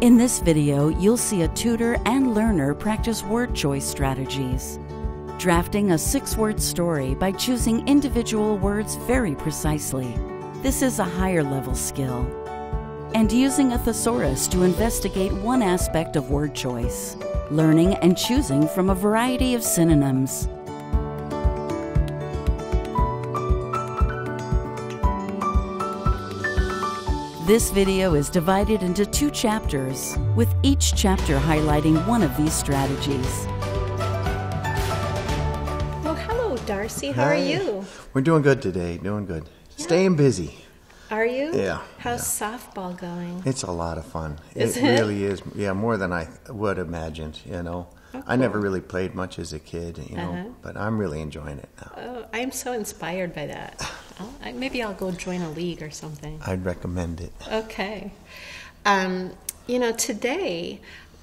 In this video, you'll see a tutor and learner practice word choice strategies. Drafting a six word story by choosing individual words very precisely. This is a higher level skill. And using a thesaurus to investigate one aspect of word choice. Learning and choosing from a variety of synonyms. This video is divided into two chapters, with each chapter highlighting one of these strategies. Well, hello, Darcy. How are you? We're doing good today. Doing good. Staying busy. Are you? Yeah, How's softball going? It's a lot of fun. It, it? really is. Yeah, more than I would imagined. You know, I never really played much as a kid. You know, Uh-huh. but I'm really enjoying it now. Oh, I am so inspired by that. I'll, I, maybe I'll go join a league or something. I'd recommend it. Okay. Um, you know, today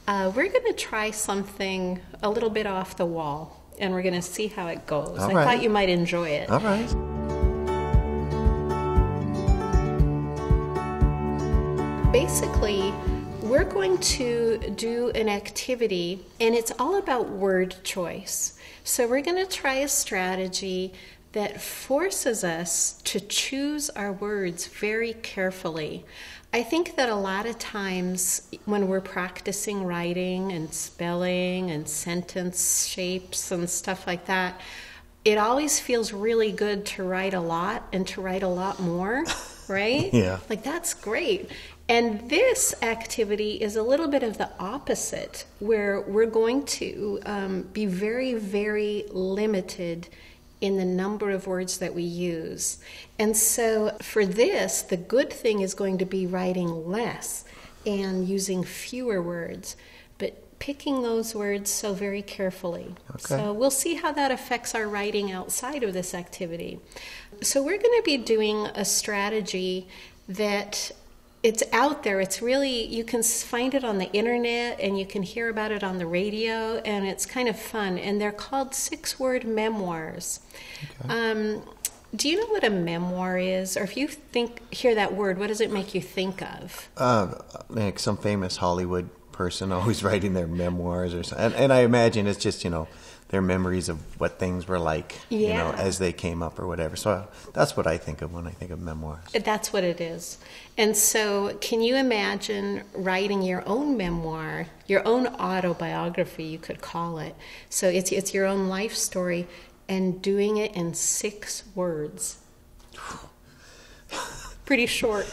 uh, we're going to try something a little bit off the wall, and we're going to see how it goes. All I right. thought you might enjoy it. All right. Basically, we're going to do an activity, and it's all about word choice. So, we're going to try a strategy that forces us to choose our words very carefully. I think that a lot of times when we're practicing writing and spelling and sentence shapes and stuff like that, it always feels really good to write a lot and to write a lot more, right? Yeah. Like that's great. And this activity is a little bit of the opposite, where we're going to um, be very, very limited in the number of words that we use. And so for this, the good thing is going to be writing less and using fewer words, but picking those words so very carefully. Okay. So we'll see how that affects our writing outside of this activity. So we're going to be doing a strategy that it's out there. It's really you can find it on the internet and you can hear about it on the radio and it's kind of fun and they're called six-word memoirs. Um, do you know what a memoir is or if you think hear that word what does it make you think of? Uh, like some famous Hollywood person always writing their memoirs or something. And, and I imagine it's just, you know, their memories of what things were like, you know, as they came up or whatever. So that's what I think of when I think of memoirs. That's what it is. And so, can you imagine writing your own memoir, your own autobiography, you could call it? So, it's, it's your own life story and doing it in six words. Pretty short.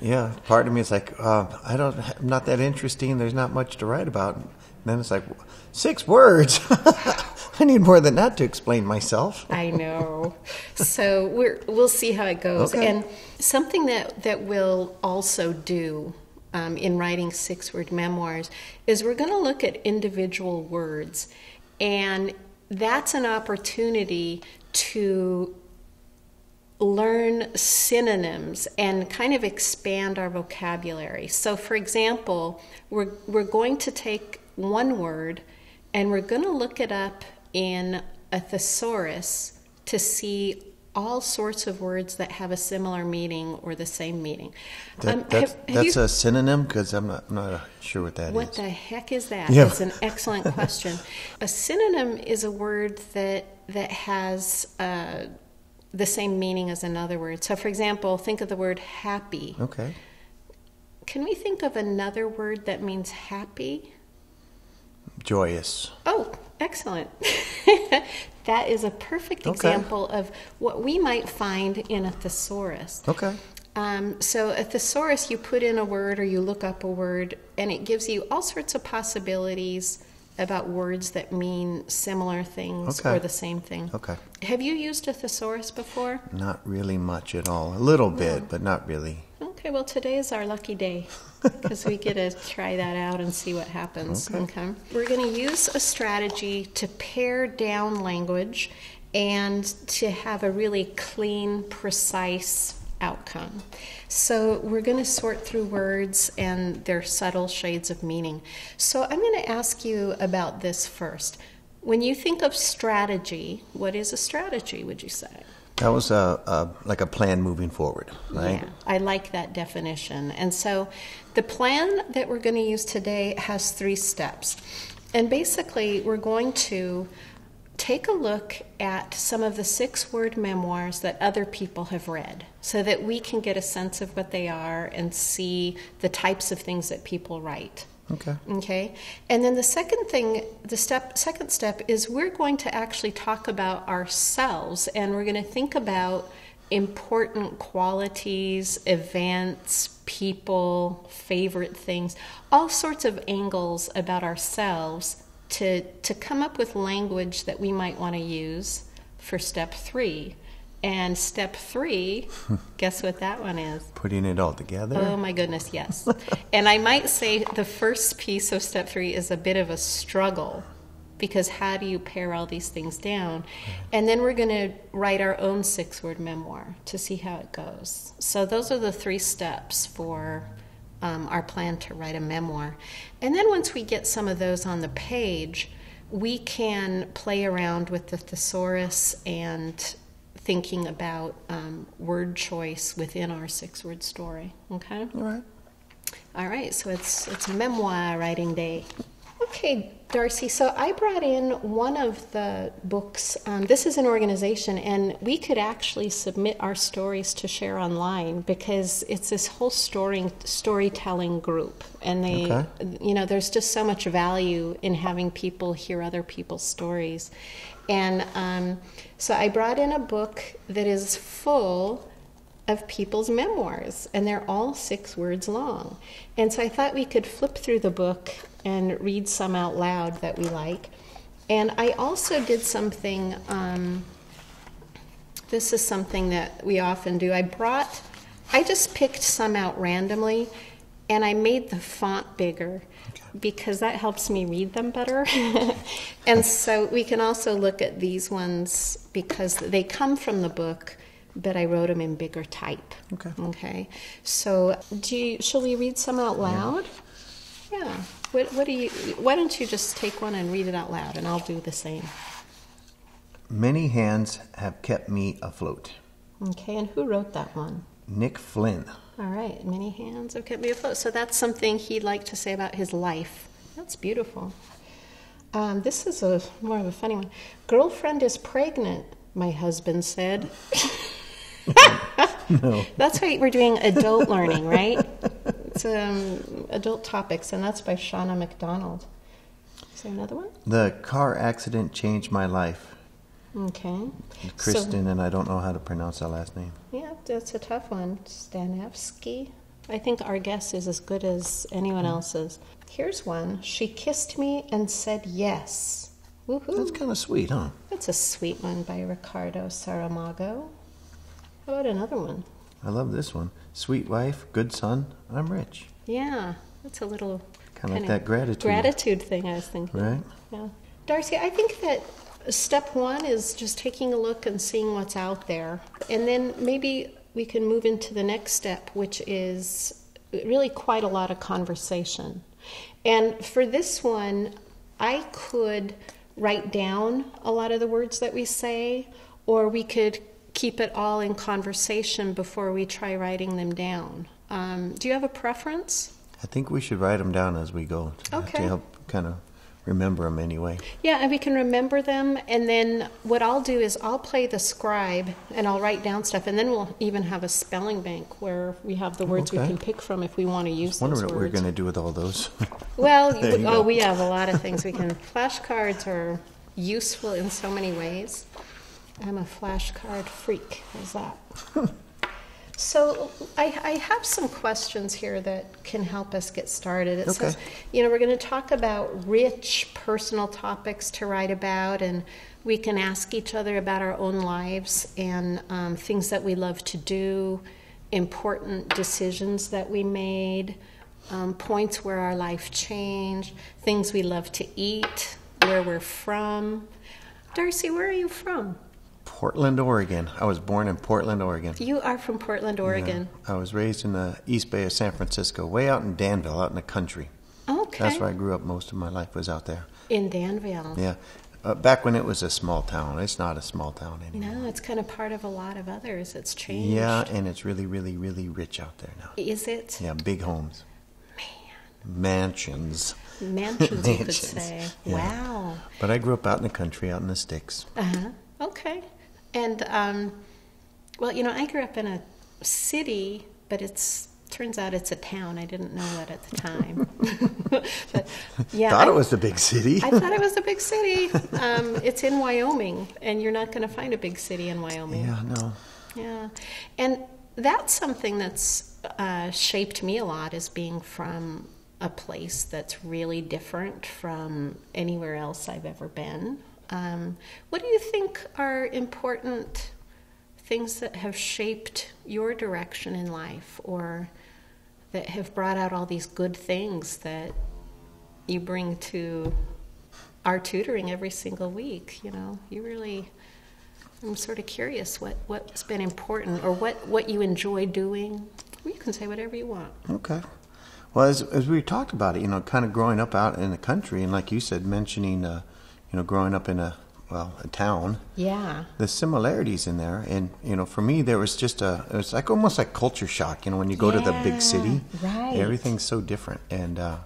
Yeah, part of me is like, uh, I don't, I'm not that interesting. There's not much to write about. And then it's like, six words. I need more than that to explain myself. I know. So we're, we'll see how it goes. Okay. And something that, that we'll also do um, in writing six word memoirs is we're going to look at individual words. And that's an opportunity to learn synonyms and kind of expand our vocabulary. So, for example, we're, we're going to take one word and we're going to look it up in a thesaurus to see all sorts of words that have a similar meaning or the same meaning. That, Um, that's have- have that's you- a synonym because I'm not, I'm not sure what that is. what the heck is that? Yeah. It's an excellent question. a synonym is a word that that has uh, the same meaning as another word. So, for example, think of the word happy. Okay. Can we think of another word that means happy? Joyous. Oh, excellent. that is a perfect Okay. example of what we might find in a thesaurus. Okay. Um, so a thesaurus, you put in a word or you look up a word, and it gives you all sorts of possibilities about words that mean similar things Okay. or the same thing. Okay. Have you used a thesaurus before? Not really much at all. A little bit, but not really. Okay, well, today is our lucky day because we get to try that out and see what happens. Okay. We're going to use a strategy to pare down language and to have a really clean, precise outcome. So, we're going to sort through words and their subtle shades of meaning. So, I'm going to ask you about this first. When you think of strategy, what is a strategy, would you say? That was a, a like a plan moving forward, right? Yeah, I like that definition. And so the plan that we're going to use today has three steps. And basically, we're going to take a look at some of the six word memoirs that other people have read so that we can get a sense of what they are and see the types of things that people write. Okay. Okay. And then the second thing, the step second step is we're going to actually talk about ourselves and we're going to think about important qualities, events, people, favorite things, all sorts of angles about ourselves to to come up with language that we might want to use for step 3. And step three, guess what that one is? Putting it all together. Oh my goodness, yes. and I might say the first piece of step three is a bit of a struggle because how do you pare all these things down? And then we're going to write our own six word memoir to see how it goes. So those are the three steps for um, our plan to write a memoir. And then once we get some of those on the page, we can play around with the thesaurus and thinking about um, word choice within our six word story. Okay? All right. All right, so it's it's memoir writing day. Okay, Darcy. So I brought in one of the books. Um, this is an organization, and we could actually submit our stories to share online because it's this whole story storytelling group, and they, Okay. you know, there's just so much value in having people hear other people's stories, and um, so I brought in a book that is full of people's memoirs, and they're all six words long. And so I thought we could flip through the book and read some out loud that we like. And I also did something, um, this is something that we often do. I brought, I just picked some out randomly, and I made the font bigger because that helps me read them better. and so we can also look at these ones because they come from the book, but I wrote them in bigger type. Okay. Okay. So, do you, shall we read some out loud? Yeah. What, what do you? Why don't you just take one and read it out loud, and I'll do the same. Many hands have kept me afloat. Okay. And who wrote that one? Nick Flynn. All right. Many hands have kept me afloat. So that's something he'd like to say about his life. That's beautiful. Um, this is a more of a funny one. Girlfriend is pregnant. My husband said. No. That's why we're doing adult learning, right? It's um, adult topics, and that's by Shauna McDonald. Is there another one? The car accident changed my life. Okay. Kristen, and I don't know how to pronounce that last name. Yeah, that's a tough one. Stanevsky. I think our guess is as good as anyone else's. Here's one. She kissed me and said yes. Woohoo. That's kind of sweet, huh? That's a sweet one by Ricardo Saramago. How about another one? I love this one. Sweet wife, good son, I'm rich. Yeah, that's a little Kinda like that gratitude. gratitude thing I was thinking. Right. Yeah. Darcy, I think that step one is just taking a look and seeing what's out there. And then maybe we can move into the next step, which is really quite a lot of conversation. And for this one, I could write down a lot of the words that we say, or we could keep it all in conversation before we try writing them down. Um, do you have a preference? I think we should write them down as we go to, Okay. to help kind of remember them anyway. Yeah, and we can remember them. And then what I'll do is I'll play the scribe and I'll write down stuff. And then we'll even have a spelling bank where we have the words we can pick from if we want to use i Wonder what words. we're going to do with all those. Well, you oh, we have a lot of things we can. Flashcards are useful in so many ways. I'm a flashcard freak. How's that? so I, I have some questions here that can help us get started. It says, Okay. you know, we're going to talk about rich personal topics to write about, and we can ask each other about our own lives and um, things that we love to do, important decisions that we made, um, points where our life changed, things we love to eat, where we're from. Darcy, where are you from? Portland, Oregon. I was born in Portland, Oregon. You are from Portland, Oregon. I was raised in the East Bay of San Francisco, way out in Danville, out in the country. Okay. That's where I grew up. Most of my life was out there. In Danville. Yeah. uh, back when it was a small town. It's not a small town anymore. No, it's kind of part of a lot of others. It's changed. Yeah, and it's really, really, really rich out there now. Is it? Yeah, big homes, Man. mansions. Mansions, you could say. Yeah. Wow. But I grew up out in the country, out in the sticks. Uh huh. Okay. And um, well, you know, I grew up in a city, but it's turns out it's a town. I didn't know that at the time. but yeah, Thought I, it was the big city. I thought it was a big city. Um, it's in Wyoming, and you're not going to find a big city in Wyoming. yeah, no. Yeah, and that's something that's uh, shaped me a lot is being from a place that's really different from anywhere else I've ever been. Um, what do you think are important things that have shaped your direction in life or that have brought out all these good things that you bring to our tutoring every single week? You know, you really. I'm sort of curious what, what's been important or what, what you enjoy doing. You can say whatever you want. Okay. Well, as, as we talked about it, you know, kind of growing up out in the country, and like you said, mentioning, uh, you know, growing up in a well, a town, Yeah. the similarities in there, and you know, for me, there was just a, it was like almost like culture shock. You know, when you go to the big city, right. everything's so different, and uh,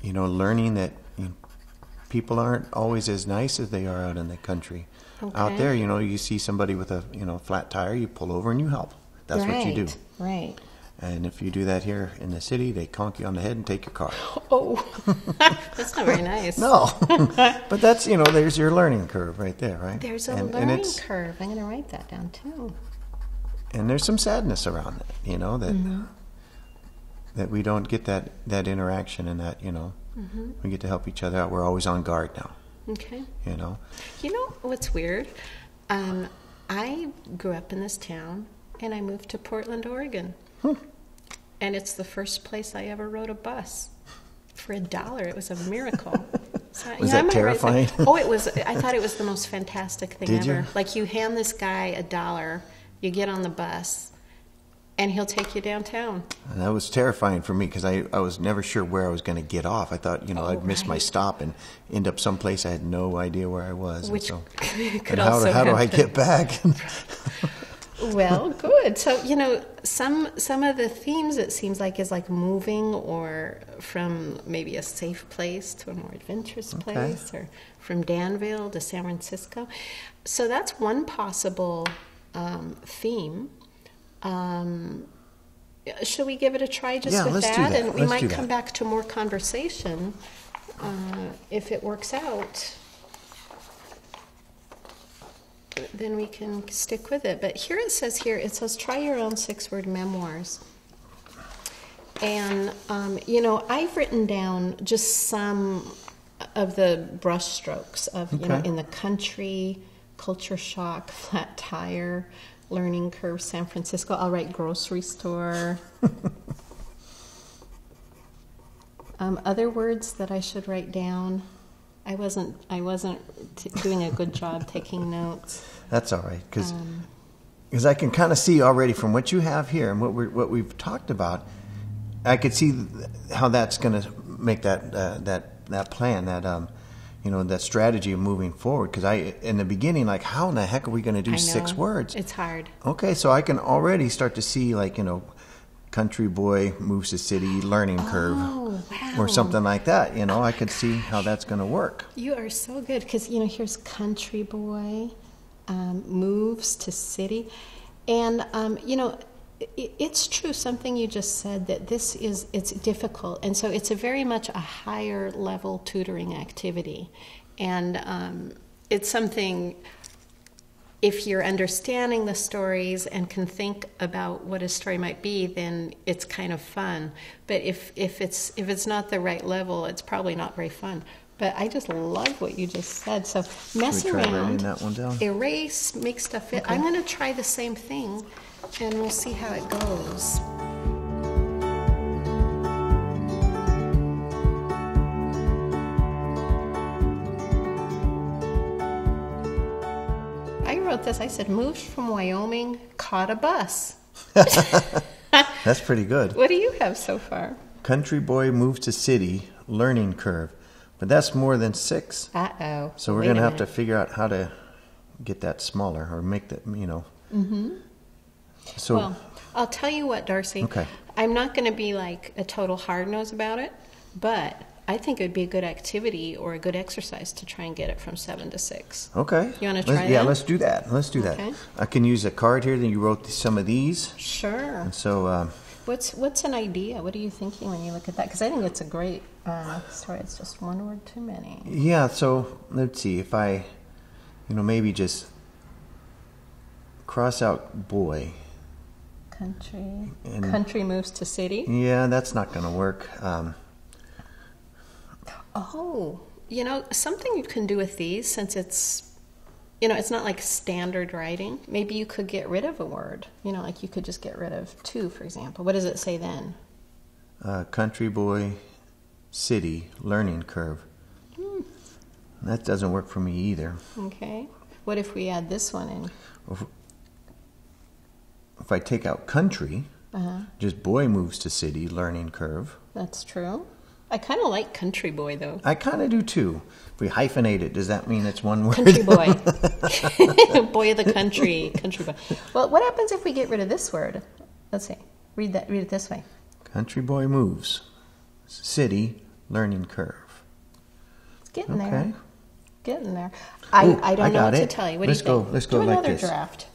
you know, learning that you know, people aren't always as nice as they are out in the country. Out there, you know, you see somebody with a you know flat tire, you pull over and you help. That's what you do. Right. And if you do that here in the city, they conk you on the head and take your car. Oh, that's not very nice. No, but that's you know, there's your learning curve right there, right? There's a and, learning and curve. I'm going to write that down too. and there's some sadness around it, you know that Mm-hmm. that we don't get that that interaction and that you know Mm-hmm. we get to help each other out. We're always on guard now, Okay. you know. You know what's weird? Um, I grew up in this town and I moved to Portland, Oregon. And it's the first place I ever rode a bus for a dollar. It was a miracle. So, Was I that terrifying? Oh, it was. I thought it was the most fantastic thing Did you? ever. Like you hand this guy a dollar, you get on the bus, and he'll take you downtown. And that was terrifying for me because I, I was never sure where I was going to get off. I thought you know Oh, I'd miss my stop and end up someplace I had no idea where I was. and Which so, could and how, also how do I get back? Well, good. So you know, some some of the themes it seems like is like moving, or from maybe a safe place to a more adventurous Okay. place, or from Danville to San Francisco. So that's one possible um, theme. Um, should we give it a try just Yeah, with that? that. And we Let's might come back to more conversation uh, if it works out. Then we can stick with it. But here it says here, it says try your own six word memoirs. And, um, you know, I've written down just some of the brushstrokes of, you know, in the country, culture shock, flat tire, learning curve, San Francisco. I'll write grocery store. um, other words that I should write down. I wasn't. I wasn't t- doing a good job taking notes. That's all right because Um, I can kind of see already from what you have here and what we what we've talked about, I could see how that's going to make that uh, that that plan that um, you know that strategy of moving forward. Because I in the beginning like how in the heck are we going to do six words? It's hard. Okay, so I can already start to see like you know, country boy moves to city learning curve. Oh, wow. Or something like that, you know. I could see how that's going to work. You are so good because you know here's country boy um, moves to city, and um, you know it, it's true something you just said that this is it's difficult, and so it's a very much a higher level tutoring activity, and um, it's something. If you're understanding the stories and can think about what a story might be, then it's kind of fun. But if, if it's if it's not the right level, it's probably not very fun. But I just love what you just said. So mess around, that one down? erase, make stuff fit. I'm going to try the same thing, and we'll see how it goes. This. I said, moved from Wyoming, caught a bus. That's pretty good. What do you have so far? Country boy moves to city, learning curve. But that's more than six. Uh oh. So we're going to have to figure out how to get that smaller or make that, you know. Mm-hmm. So, Well, I'll tell you what, Darcy. Okay. I'm not going to be like a total hard nose about it, but I think it would be a good activity or a good exercise to try and get it from seven to six. okay. You wanna Let's- try Yeah, let's do that. Let's do that. Okay. I can use a card here. Then you wrote some of these. Sure. And so, um, What's what's an idea? What are you thinking when you look at that? Because I think it's a great uh, story. It's just one word too many. yeah, so let's see. If I, you know, maybe just cross out boy. Country. And- Country moves to city. Yeah, that's not going to work. Um, Oh, you know something you can do with these since it's, you know, it's not like standard writing. Maybe you could get rid of a word. You know, like you could just get rid of two, for example. What does it say then? uh, country boy, city, learning curve. Hmm. That doesn't work for me either. Okay. What if we add this one in? If I take out country, Uh-huh. just boy moves to city, learning curve. That's true. I kind of like country boy though. I kind of do too. If we hyphenate it, does that mean it's one word? Country boy. boy of the country. Country boy. Well, what happens if we get rid of this word? Let's see. Read that. Read it this way. country boy moves, city, learning curve. It's getting Okay. there. Getting there. I, Ooh, I don't I know what to tell you. What Let's do you go- think? let's go Do like another this. draft.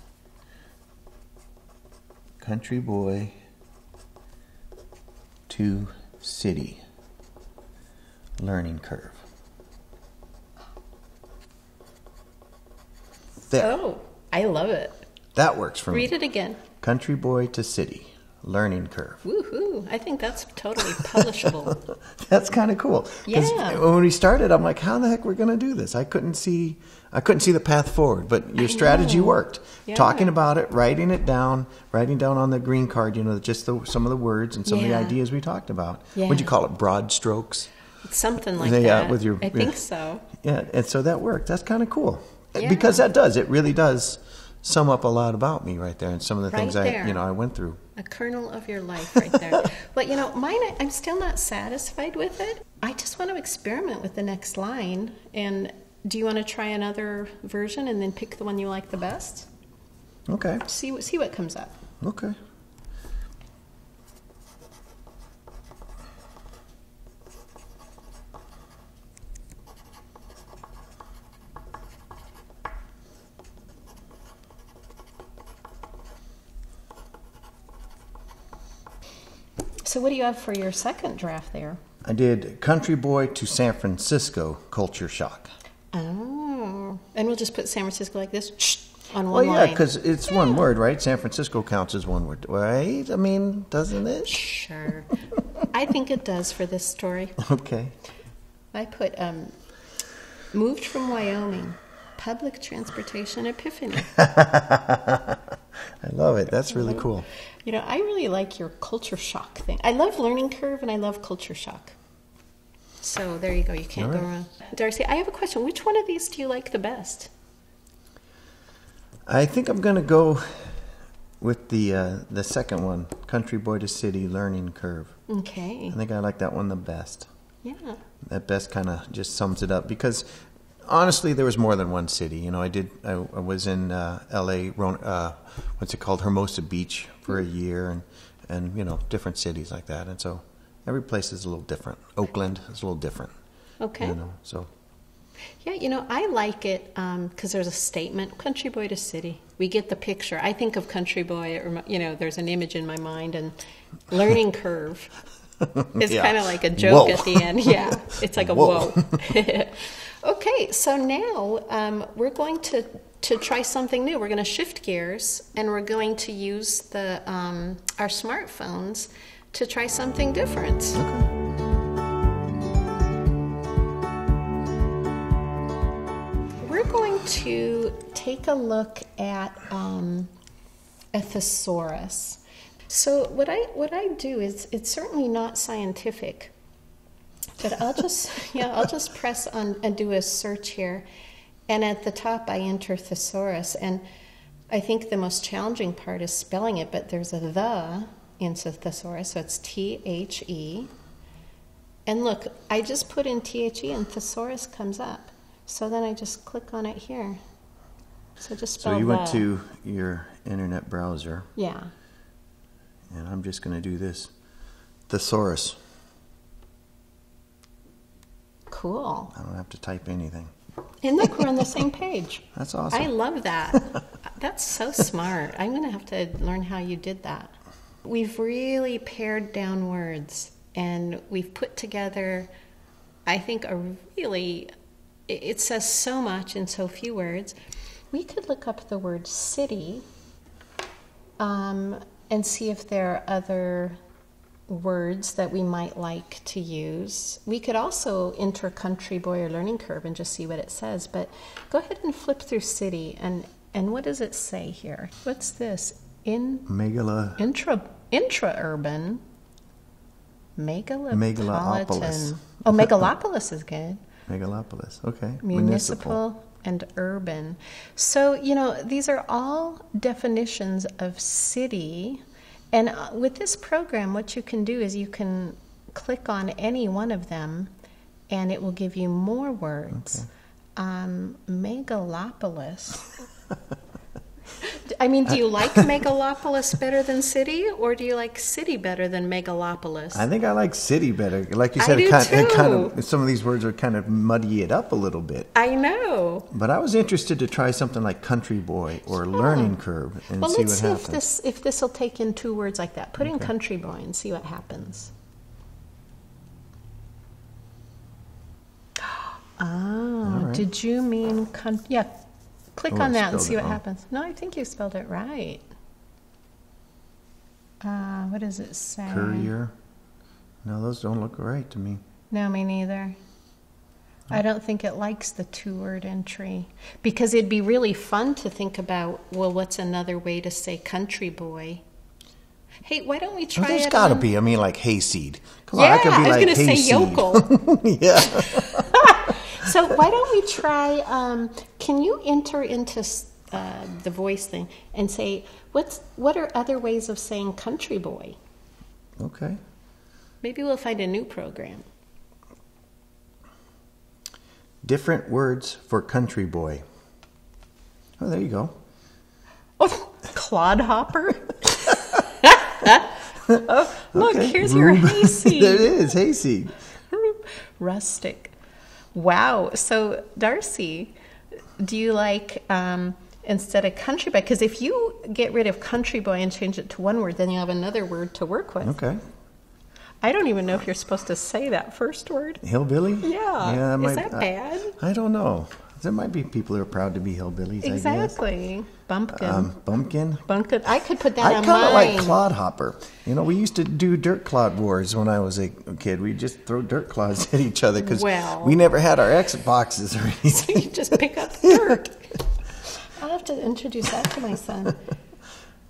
Country boy to city, learning curve. There. Oh, I love it. That works for Read me. Read it again. Country boy to city, learning curve. Woohoo! I think that's totally publishable. That's kind of cool. Yeah. When we started, I'm like, how the heck we're going to do this? I couldn't see, I couldn't see the path forward. But your I strategy know. worked. Yeah. Talking about it, writing it down, writing down on the green card, you know, just the, some of the words and some of the ideas we talked about. Yeah. What'd you call it? Broad strokes. Something like Yeah, uh, that. with your- I think so. Yeah, and so that worked. That's kind of cool. Yeah. Because that does. It really does sum up a lot about me right there and some of the things Right I, you know, I went through. A kernel of your life right there. but you know, mine, I'm still not satisfied with it. I just want to experiment with the next line. And do you want to try another version and then pick the one you like the best? Okay. See, what- see what comes up. Okay. So, what do you have for your second draft there? I did Country Boy to San Francisco Culture Shock. Oh, and we'll just put San Francisco like this on one. Well, yeah, because it's one word, right? San Francisco counts as one word, right? I mean, doesn't it? Sure. I think it does for this story. Okay. I put um, moved from Wyoming, public transportation epiphany. I love it. That's really cool. You know, I really like your culture shock thing. I love learning curve and I love culture shock. So there you go. You can't All go wrong. Darcy, I have a question. Which one of these do you like the best? I think I'm going to go with the uh, the second one, Country Boy to City Learning Curve. Okay. I think I like that one the best. Yeah. That best kind of just sums it up because honestly, there was more than one city. You know, I did. I, I was in uh, L.A. Uh, what's it called, Hermosa Beach for a year, and and you know different cities like that. And so every place is a little different. Oakland is a little different. Okay. You know, so Yeah, you know, I like it because there's a statement country boy to city. We get the picture. I think of country boy, you know, there's an image in my mind, and learning curve is Yeah. kind of like a joke Whoa. at the end. Yeah, it's like a Whoa. whoa. okay, so now um, we're going to, to try something new. We're going to shift gears and we're going to use the, um, our smartphones to try something different. We're going to take a look at um, a thesaurus. So what I what I do is it's certainly not scientific, but I'll just yeah I'll just press on and do a search here, and at the top I enter thesaurus, and I think the most challenging part is spelling it. But there's a the in thesaurus, so it's T H E, And look, I just put in THE and thesaurus comes up. So then I just click on it here. So just spell So you went to your internet browser, Yeah. and I'm just going to do this. Thesaurus. Cool. I don't have to type anything. And look, we're on the same page. That's awesome. I love that. That's so smart. I'm going to have to learn how you did that. We've really pared down words and we've put together, I think, a really, it it says so much in so few words. We could look up the word city um, and see if there are other words that we might like to use. We could also enter country boy or learning curve and just see what it says. But go ahead and flip through city and and what does it say here? What's this? In Megala. intra intra urban megalopolitan. Megalopolis. Oh, megalopolis is good. Megalopolis. Okay. Municipal and urban. So, you know, these are all definitions of city. And uh, with this program, what you can do is you can click on any one of them and it will give you more words. Um, megalopolis. I mean, do you uh, like megalopolis better than city, or do you like city better than megalopolis? I think I like city better. Like you said, it kind, it kind of some of these words are kind of muddy it up a little bit. I know. But I was interested to try something like country boy or oh. learning curve and Well, see let's what see happens. if this if this will take in two words like that. Put in country boy and see what happens. Oh, right. did you mean con- yeah? Click Oh, on I that and see what wrong. happens. No, I think you spelled it right. Uh, what does it say? Courier. No, those don't look right to me. No, me neither. I don't think it likes the two word entry because it'd be really fun to think about. Well, what's another way to say country boy? Hey, why don't we try Well, there's got to be. I mean, like hayseed. Come Yeah, on, I could be I was like gonna say hayseed. yokel. yeah. So why don't we try? Um, can you enter into uh, the voice thing and say what's what are other ways of saying country boy? Okay. Maybe we'll find a new program. Different words for country boy. Oh, there you go. Oh, clodhopper. Oh, look, Okay. here's your hayseed. there it is, hayseed. Rustic. Wow. So, Darcy, do you like um, instead of country boy? Because if you get rid of country boy and change it to one word, then you have another word to work with. Okay. I don't even know if you're supposed to say that first word. Hillbilly? Yeah. that Is that I- bad? I, don't know. There might be people who are proud to be hillbillies, I guess. Exactly. Bumpkin. Um, bumpkin. Bumpkin. I could put that I on kind of like clodhopper. You know, we used to do dirt clod wars when I was a kid. We just throw dirt clods at each other because Well. we never had our Xboxes or anything. you just pick up dirt. I'll have to introduce that to my son. So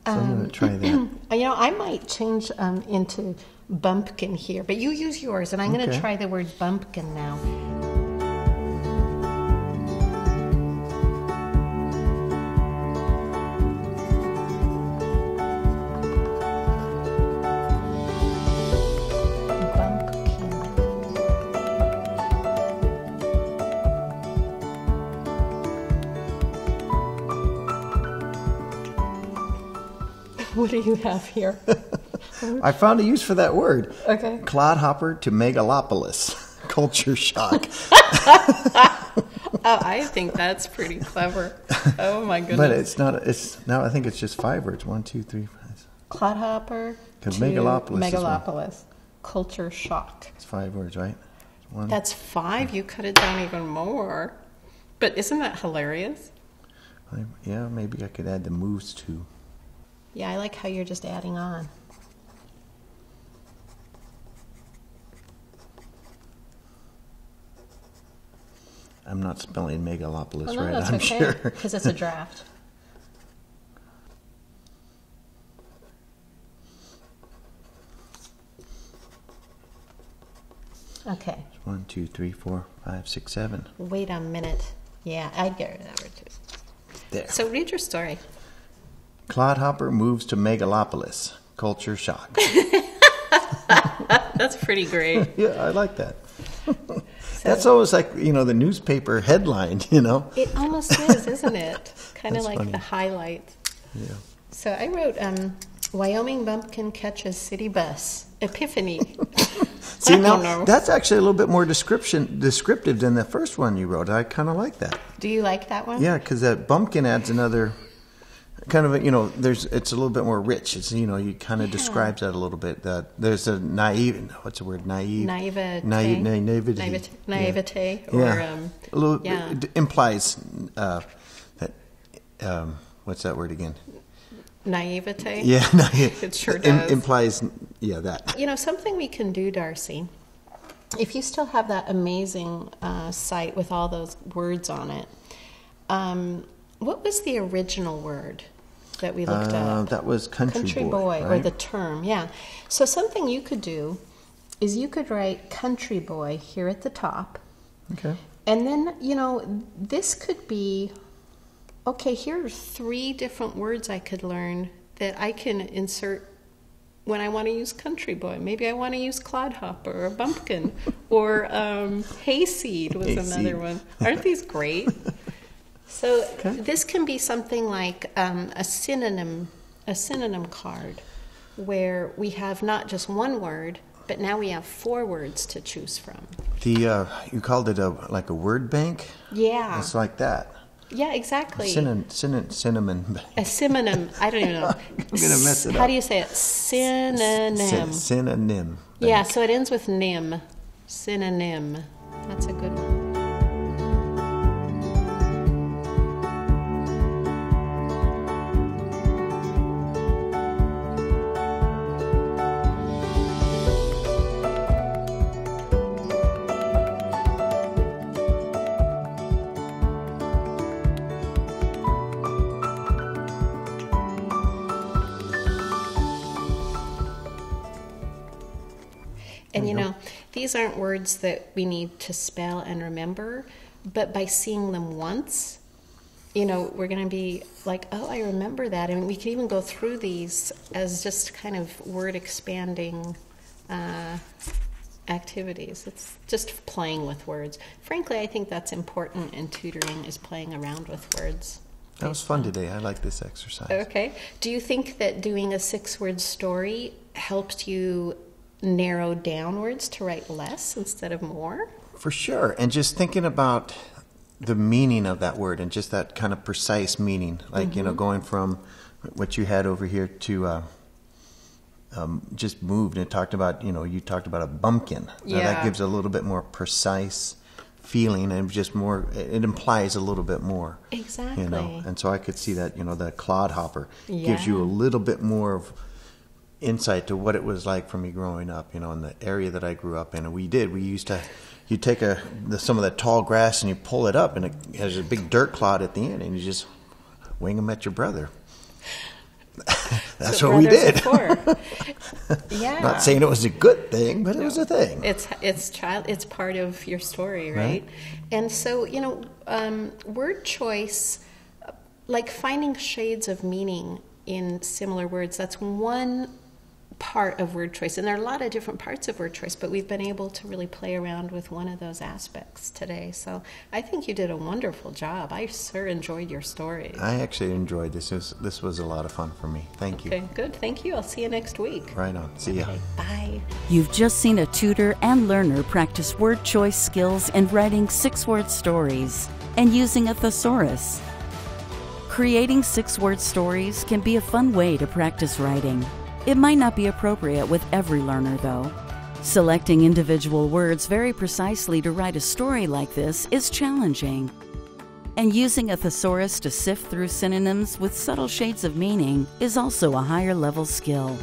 I'm going to try that. You know, I might change um, into bumpkin here, but you use yours, and I'm going to try the word bumpkin now. What do you have here? I found a use for that word. Okay. Clodhopper to megalopolis. Culture shock. Oh, I think that's pretty clever. Oh my goodness. but it's not, it's now I think it's just five words. One, two, three, five. Clodhopper to megalopolis megalopolis. Culture shock. It's five words, right? One. That's five. You cut it down even more. But isn't that hilarious? Yeah, maybe I could add the moves to. Yeah, I like how you're just adding on. I'm not spelling megalopolis Well, no, right, that's I'm okay sure. because it's a draft. Okay, One, two, three, four, five, six, seven. wait a minute. Yeah, I'd get rid of that word too. There. So read your story. Clodhopper moves to megalopolis. Culture shock. That's pretty great. yeah, I like that. That's always like you know the newspaper headline. You know. It almost is, isn't it? Kind of like funny. the highlights. Yeah. So I wrote um, Wyoming bumpkin catches city bus. Epiphany. See I now don't know. that's actually a little bit more description descriptive than the first one you wrote. I kind of like that. Do you like that one? Yeah, because that bumpkin adds another kind of a, you know there's it's a little bit more rich. It's you know you kind of Yeah. describes that a little bit. That there's a naive what's the word naive Naivete. naive naivety Naivete. Yeah. Or, Yeah. um, a little yeah. it implies uh, that um, what's that word again? naivete. Yeah, naive. It sure Im- does. implies yeah that. You know, something we can do, Darcy, if you still have that amazing uh, site with all those words on it, um, what was the original word that we looked Uh, up? that was country, country boy, boy, or the term, yeah. So something you could do is you could write country boy here at the top, okay. and then, you know, this could be okay, here are three different words I could learn that I can insert when I want to use country boy. Maybe I want to use clodhopper or bumpkin or um, hayseed was Hayseed. another one. Aren't these great? So Okay. this can be something like um, a synonym, a synonym card, where we have not just one word, but now we have four words to choose from. The uh, you called it a like a word bank. Yeah, It's like that. yeah, exactly. Cinnamon, cinnamon, cinnamon. A synonym. I don't even know. I'm gonna mess it How up. do you say it? Synonym. Syn- synonym. Yeah, so it ends with nim. Synonym. That's a good one. And you know, these aren't words that we need to spell and remember, but by seeing them once, you know, we're going to be like, oh, I remember that. And we can even go through these as just kind of word expanding uh, activities. It's just playing with words. Frankly, I think that's important in tutoring is playing around with words. That was fun today. I like this exercise. Okay. Do you think that doing a six word story helped you narrow downwards to write less instead of more? For sure. And just thinking about the meaning of that word and just that kind of precise meaning, like, Mm-hmm. you know, going from what you had over here to uh, um, just moved and talked about, you know, you talked about a bumpkin. Now that gives a little bit more precise feeling and just more, it implies a little bit more. Exactly. You know, and so I could see that, you know, that clodhopper gives you a little bit more of insight to what it was like for me growing up, you know, in the area that I grew up in. And we did. We used to, you take a the, some of that tall grass and you pull it up, and it has a big dirt clod at the end, and you just wing them at your brother. That's what we did. yeah. Not saying it was a good thing, but it was a thing. It's it's child. It's part of your story, right? Right. And so you know, um, word choice, like finding shades of meaning in similar words. That's one part of word choice, and there are a lot of different parts of word choice. But we've been able to really play around with one of those aspects today. So I think you did a wonderful job. I sure enjoyed your story. I actually enjoyed this. This, this was a lot of fun for me. Thank you. Okay, good. Thank you. I'll see you next week. Right on. See ya. Bye. You've just seen a tutor and learner practice word choice skills in writing six word stories and using a thesaurus. Creating six word stories can be a fun way to practice writing. It might not be appropriate with every learner, though. Selecting individual words very precisely to write a story like this is challenging. And using a thesaurus to sift through synonyms with subtle shades of meaning is also a higher level skill.